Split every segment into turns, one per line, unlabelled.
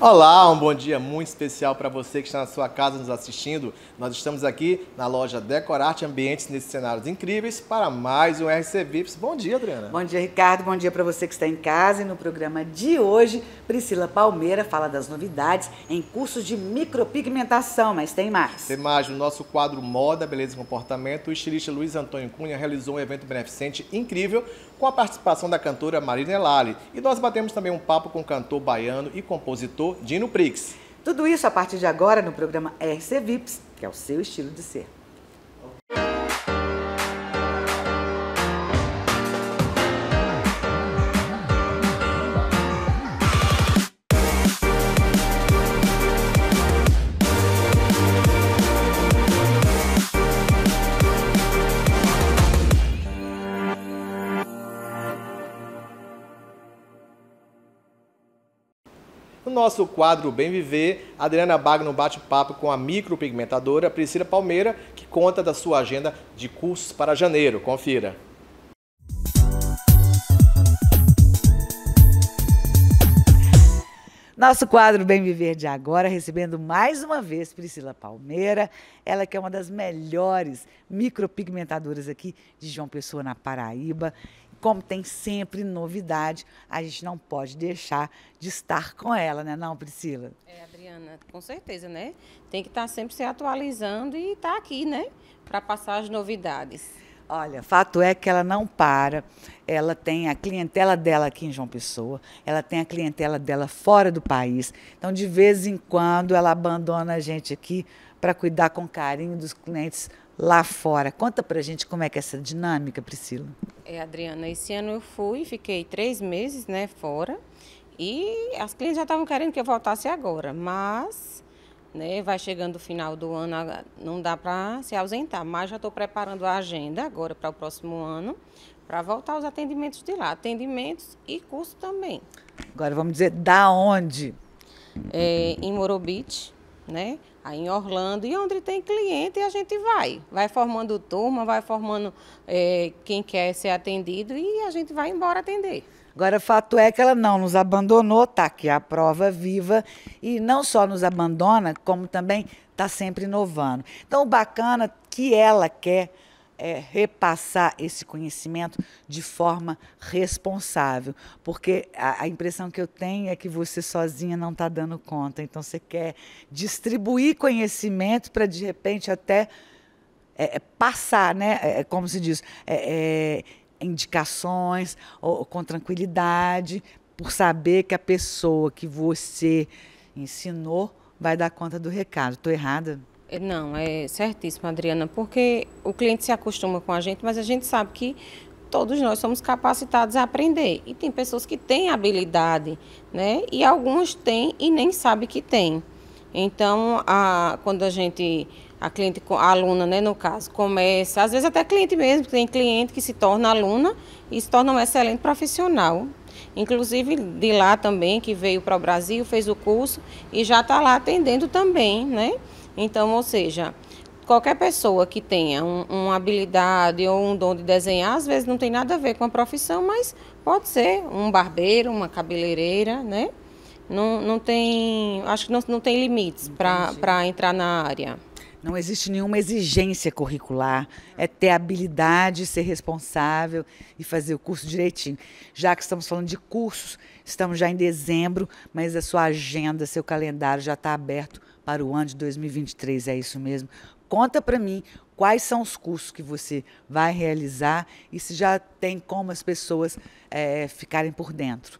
Olá, um bom dia muito especial para você que está na sua casa nos assistindo. Nós estamos aqui na loja Decorarte Ambientes nesses cenários incríveis para mais um RC Vips. Bom dia, Adriana.
Bom dia, Ricardo. Bom dia para você que está em casa. E no programa de hoje, Priscila Palmeira fala das novidades em cursos de micropigmentação, mas tem mais.
Tem mais. No nosso quadro Moda, Beleza e Comportamento, o estilista Luiz Antônio Cunha realizou um evento beneficente incrível com a participação da cantora Marina Elali. E nós batemos também um papo com o cantor baiano e compositor Dino Prix.
Tudo isso a partir de agora no programa RC Vips, que é o seu estilo de ser.
Nosso quadro Bem Viver, Adriana Bagno bate-papo com a micropigmentadora Priscila Palmeira, que conta da sua agenda de cursos para janeiro. Confira.
Nosso quadro Bem Viver de agora, recebendo mais uma vez Priscila Palmeira, ela que é uma das melhores micropigmentadoras aqui de João Pessoa, na Paraíba como tem sempre novidade, a gente não pode deixar de estar com ela, né, não, Priscila?
É, Adriana, com certeza, né? Tem que estar sempre se atualizando e estar tá aqui, né, para passar as novidades.
Olha, fato é que ela não para. Ela tem a clientela dela aqui em João Pessoa, ela tem a clientela dela fora do país. Então, de vez em quando, ela abandona a gente aqui para cuidar com carinho dos clientes lá fora. Conta pra gente como é que é essa dinâmica, Priscila.
É, Adriana, esse ano eu fui, fiquei três meses, né, fora. E as clientes já estavam querendo que eu voltasse agora, mas né, vai chegando o final do ano, não dá para se ausentar. Mas já estou preparando a agenda agora para o próximo ano, para voltar aos atendimentos de lá. Atendimentos e curso também.
Agora vamos dizer da onde?
É, em Morobit, né? Aí em Orlando, e onde tem cliente, a gente vai. Vai formando turma, vai formando é, quem quer ser atendido e a gente vai embora atender.
Agora, fato é que ela não nos abandonou, está aqui a prova viva, e não só nos abandona, como também está sempre inovando. Então, o bacana que ela quer é, repassar esse conhecimento de forma responsável, porque a, a, impressão que eu tenho é que você sozinha não está dando conta. Então você quer distribuir conhecimento para de repente até é, é passar, né? É, é, como se diz, é, indicações ou, com tranquilidade, por saber que a pessoa que você ensinou vai dar conta do recado. Estou errada?
Não, é certíssimo, Adriana, porque o cliente se acostuma com a gente, mas a gente sabe que todos nós somos capacitados a aprender. E tem pessoas que têm habilidade, né? E algumas têm e nem sabem que têm. Então, a, quando a gente, a cliente, a aluna, né, no caso, começa, às vezes até cliente mesmo, tem cliente que se torna aluna e se torna um excelente profissional. Inclusive de lá também, que veio para o Brasil, fez o curso e já está lá atendendo também, né? Então, ou seja, qualquer pessoa que tenha um, uma habilidade ou um dom de desenhar, às vezes não tem nada a ver com a profissão, mas pode ser um barbeiro, uma cabeleireira, né? Não, não tem, acho que não, não tem limites para entrar na área.
Não existe nenhuma exigência curricular, é ter habilidade, ser responsável e fazer o curso direitinho. Já que estamos falando de cursos, estamos já em dezembro, mas a sua agenda, seu calendário já está aberto para o ano de 2023, é isso mesmo? Conta para mim quais são os cursos que você vai realizar e se já tem como as pessoas é, ficarem por dentro.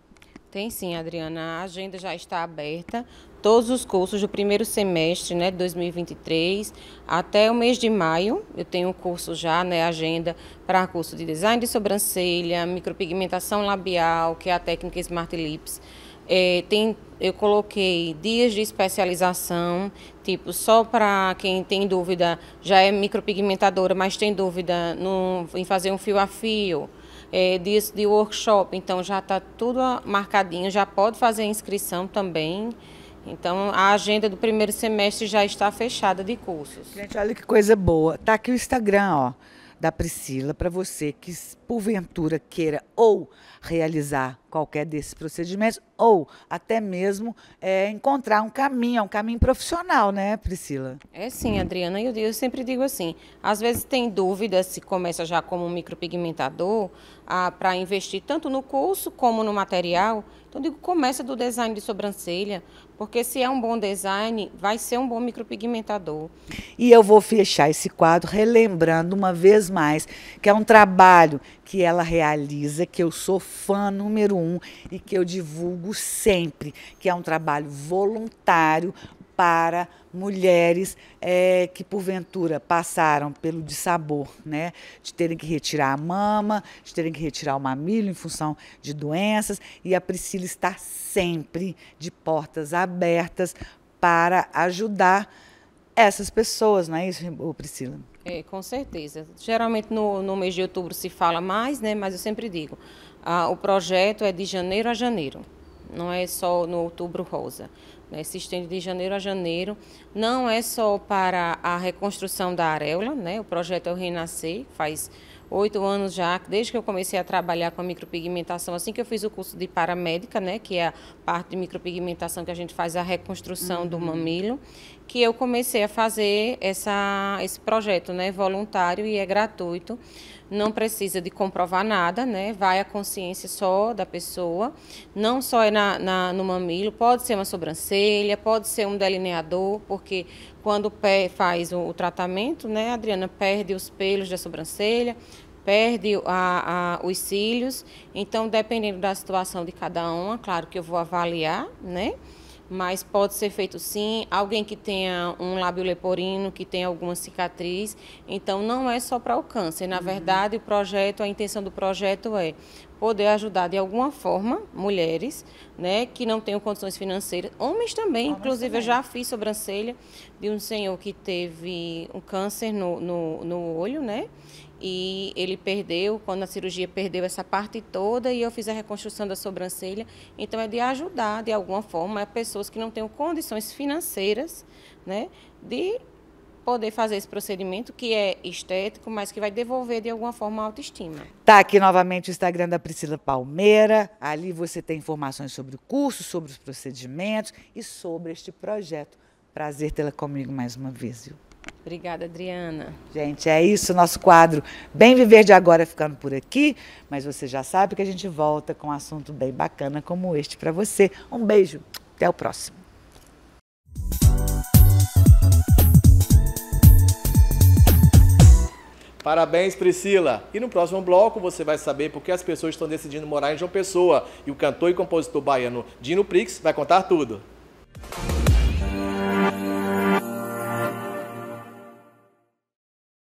Tem sim, Adriana. A agenda já está aberta. Todos os cursos do primeiro semestre né, de 2023 até o mês de maio. Eu tenho um curso já, né, agenda para curso de design de sobrancelha, micropigmentação labial, que é a técnica Smart Lips. É, tem, eu coloquei dias de especialização, tipo, só para quem tem dúvida, já é micropigmentadora, mas tem dúvida no, em fazer um fio a fio, é, dias de workshop, então já está tudo marcadinho, já pode fazer a inscrição também. Então, a agenda do primeiro semestre já está fechada de cursos.
Gente, olha que coisa boa. Está aqui o Instagram, ó da Priscila para você que porventura queira ou realizar qualquer desses procedimentos, ou até mesmo é, encontrar um caminho, um caminho profissional, né, Priscila?
É sim, Adriana. Eu, eu sempre digo assim, às vezes tem dúvida se começa já como um micropigmentador, para investir tanto no curso como no material. Então, digo, começa do design de sobrancelha, porque se é um bom design, vai ser um bom micropigmentador.
E eu vou fechar esse quadro relembrando uma vez mais que é um trabalho que ela realiza, que eu sou fã número um e que eu divulgo sempre, que é um trabalho voluntário para mulheres é, que porventura passaram pelo dissabor, né, de terem que retirar a mama, de terem que retirar o mamilo em função de doenças, e a Priscila está sempre de portas abertas para ajudar essas pessoas, não é isso, Priscila?
É, com certeza. Geralmente no, no mês de outubro se fala mais, né, mas eu sempre digo, ah, o projeto é de janeiro a janeiro, não é só no outubro rosa né, se estende de janeiro a janeiro. Não é só para a reconstrução da areola, né, o projeto é o Renascer, faz oito anos já, desde que eu comecei a trabalhar com a micropigmentação, assim que eu fiz o curso de paramédica, né, que é a parte de micropigmentação que a gente faz a reconstrução uhum. do mamilo, que eu comecei a fazer essa, esse projeto né, voluntário e é gratuito não precisa de comprovar nada, né? Vai a consciência só da pessoa, não só é na, na, no mamilo, pode ser uma sobrancelha, pode ser um delineador, porque quando o pé faz o, o tratamento, né, Adriana, perde os pelos da sobrancelha, perde a, a, os cílios, então dependendo da situação de cada uma, claro que eu vou avaliar, né? mas pode ser feito sim. Alguém que tenha um lábio leporino, que tenha alguma cicatriz. Então, não é só para o câncer. Na uhum. verdade, o projeto, a intenção do projeto é poder ajudar de alguma forma mulheres, né, que não tenham condições financeiras, homens também, homens inclusive também. eu já fiz sobrancelha de um senhor que teve um câncer no, no, no olho, né, e ele perdeu, quando a cirurgia perdeu essa parte toda e eu fiz a reconstrução da sobrancelha. Então é de ajudar de alguma forma pessoas que não tenham condições financeiras, né, de poder fazer esse procedimento que é estético, mas que vai devolver de alguma forma a autoestima.
Tá aqui novamente o Instagram da Priscila Palmeira. Ali você tem informações sobre o curso, sobre os procedimentos e sobre este projeto. Prazer tê-la comigo mais uma vez, viu?
Obrigada, Adriana.
Gente, é isso, nosso quadro Bem Viver de Agora ficando por aqui, mas você já sabe que a gente volta com um assunto bem bacana como este para você. Um beijo, até o próximo.
Parabéns, Priscila! E no próximo bloco você vai saber por que as pessoas estão decidindo morar em João Pessoa. E o cantor e compositor baiano Dino Prix vai contar tudo.